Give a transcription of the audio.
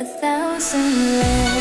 a thousand lands.